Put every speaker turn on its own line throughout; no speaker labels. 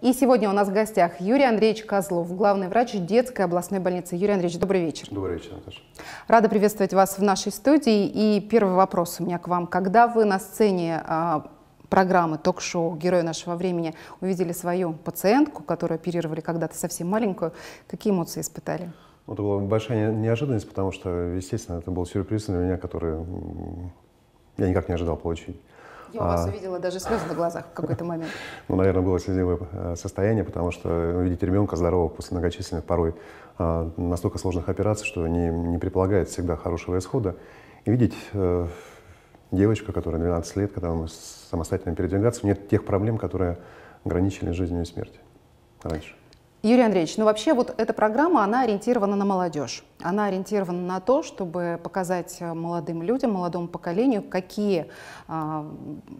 И сегодня у нас в гостях Юрий Андреевич Козлов, главный врач детской областной больницы. Юрий Андреевич, добрый вечер.
Добрый вечер, Наташа.
Рада приветствовать вас в нашей студии. И первый вопрос у меня к вам. Когда вы на сцене а, программы ток-шоу «Герои нашего времени» увидели свою пациентку, которую оперировали когда-то совсем маленькую, какие эмоции испытали?
Ну, это была большая неожиданность, потому что, естественно, это был сюрприз для меня, который я никак не ожидал получить.
Я у вас а... увидела даже слезы на глазах в какой-то момент.
Ну, наверное, было слезливое э, состояние, потому что увидеть ребенка здорового после многочисленных порой а, настолько сложных операций, что не, не предполагает всегда хорошего исхода. И видеть э, девочку, которая 12 лет, когда мы самостоятельно передвигаться, нет тех проблем, которые ограничили жизнью и смертью раньше.
Юрий Андреевич, ну вообще вот эта программа, она ориентирована на молодежь. Она ориентирована на то, чтобы показать э, молодым людям, молодому поколению, какие а,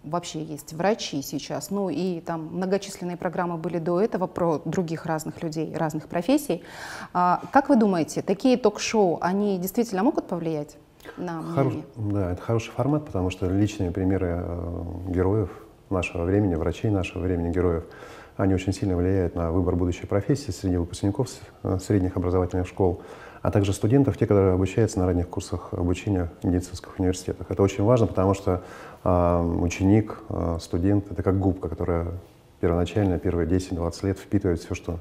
вообще есть врачи сейчас. Ну и там многочисленные программы были до этого про других разных людей, разных профессий. А, как вы думаете, такие ток-шоу, они действительно могут повлиять на
Хорош, Да, это хороший формат, потому что личные примеры э, героев нашего времени, врачей нашего времени, героев – они очень сильно влияют на выбор будущей профессии среди выпускников э, средних образовательных школ, а также студентов, те, которые обучаются на ранних курсах обучения в медицинских университетах. Это очень важно, потому что ученик, э, студент — это как губка, которая первоначально, первые 10-20 лет впитывает все, что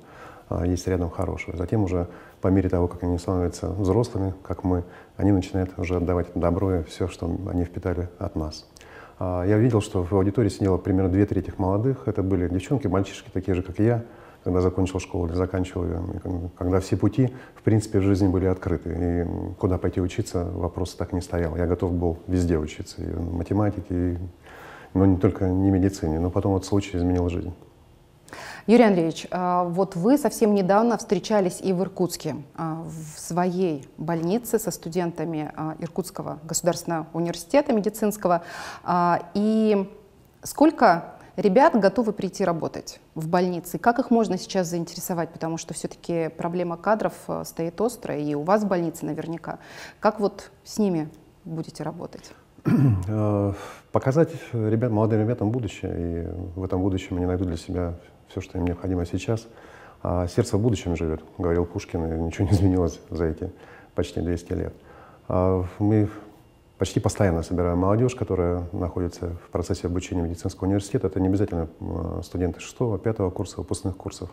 э, есть рядом хорошего. Затем уже по мере того, как они становятся взрослыми, как мы, они начинают уже отдавать добро и все, что они впитали от нас. А, я видел, что в аудитории сидело примерно две трети молодых. Это были девчонки, мальчишки, такие же, как я, когда закончил школу или заканчивал ее. Когда все пути, в принципе, в жизни были открыты. И куда пойти учиться, вопрос так не стоял. Я готов был везде учиться, и математике, и, но не только не медицине. Но потом вот случай изменил жизнь.
Юрий Андреевич, а, вот вы совсем недавно встречались и в Иркутске, а, в своей больнице со студентами а, Иркутского государственного университета медицинского. И сколько ребят готовы прийти работать в больнице? Как их можно сейчас заинтересовать? Потому что все-таки проблема кадров стоит острая, и у вас в больнице наверняка. Как вот с ними будете работать?
Показать ребят, молодым ребятам будущее, и в этом будущем они найдут для себя все, что им необходимо сейчас. А сердце в будущем живет, говорил Пушкин, и ничего не изменилось за эти почти 200 лет. А мы почти постоянно собираем молодежь, которая находится в процессе обучения медицинского университета. Это не обязательно студенты 6 5 курса, выпускных курсов.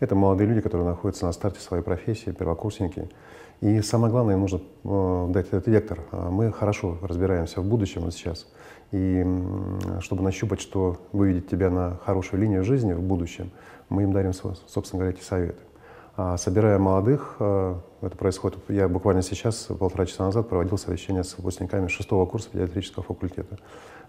Это молодые люди, которые находятся на старте своей профессии, первокурсники. И самое главное, нужно дать этот вектор. А мы хорошо разбираемся в будущем вот сейчас. И чтобы нащупать, что выведет тебя на хорошую линию жизни в будущем, мы им дарим, собственно говоря, эти советы. А собирая молодых, а, это происходит, я буквально сейчас, полтора часа назад, проводил совещание с выпускниками шестого курса педиатрического факультета.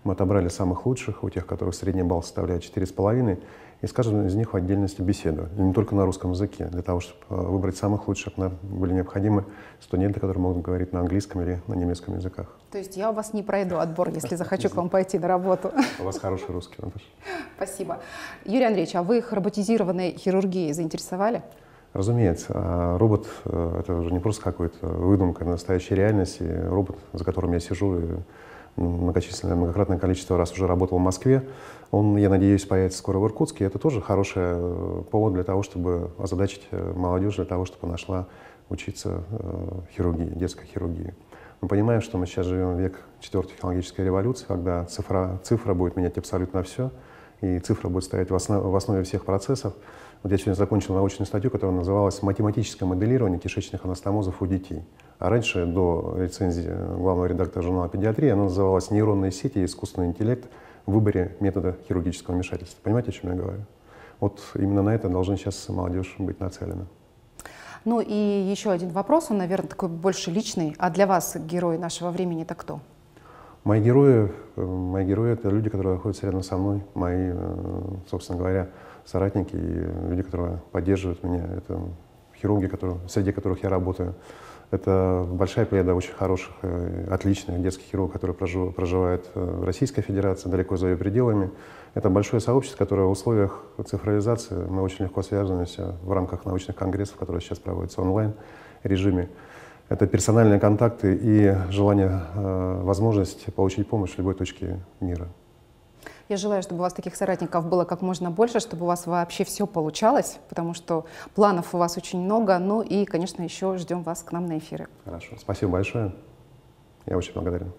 Мы отобрали самых лучших, у тех, которых средний балл составляет 4,5, и с каждым из них в отдельности беседу, и не только на русском языке. Для того, чтобы э, выбрать самых лучших, нам были необходимы студенты, которые могут говорить на английском или на немецком языках.
То есть я у вас не пройду отбор, если захочу к вам пойти на работу.
У вас хороший русский, Наташа.
Спасибо. Юрий Андреевич, а вы их роботизированной хирургией заинтересовали?
Разумеется, а робот э, — это уже не просто какая-то выдумка настоящей реальности. Робот, за которым я сижу, и многочисленное, многократное количество раз уже работал в Москве. Он, я надеюсь, появится скоро в Иркутске. Это тоже хороший э, повод для того, чтобы озадачить э, молодежь, для того, чтобы нашла учиться хирургии, детской хирургии. Мы понимаем, что мы сейчас живем в век четвертой технологической революции, когда цифра, цифра будет менять абсолютно все, и цифра будет стоять в основе, в основе всех процессов. Вот я сегодня закончил научную статью, которая называлась «Математическое моделирование кишечных анастомозов у детей». А раньше, до рецензии главного редактора журнала «Педиатрия», она называлась «Нейронные сети и искусственный интеллект в выборе метода хирургического вмешательства». Понимаете, о чем я говорю? Вот именно на это должна сейчас молодежь быть нацелена.
Ну и еще один вопрос, он, наверное, такой больше личный. А для вас герой нашего времени это кто?
Мои герои, э, мои герои — это люди, которые находятся рядом со мной, мои, э, собственно говоря, соратники и люди, которые поддерживают меня. Это хирурги, которые, среди которых я работаю. Это большая плеяда очень хороших, э, отличных детских хирургов, которые проживают э, в Российской Федерации, далеко за ее пределами. Это большое сообщество, которое в условиях цифровизации мы очень легко связываемся в рамках научных конгрессов, которые сейчас проводятся онлайн режиме. Это персональные контакты и желание, э, возможность получить помощь в любой точке мира.
Я желаю, чтобы у вас таких соратников было как можно больше, чтобы у вас вообще все получалось, потому что планов у вас очень много. Ну и, конечно, еще ждем вас к нам на эфиры.
Хорошо. Спасибо большое. Я очень благодарен.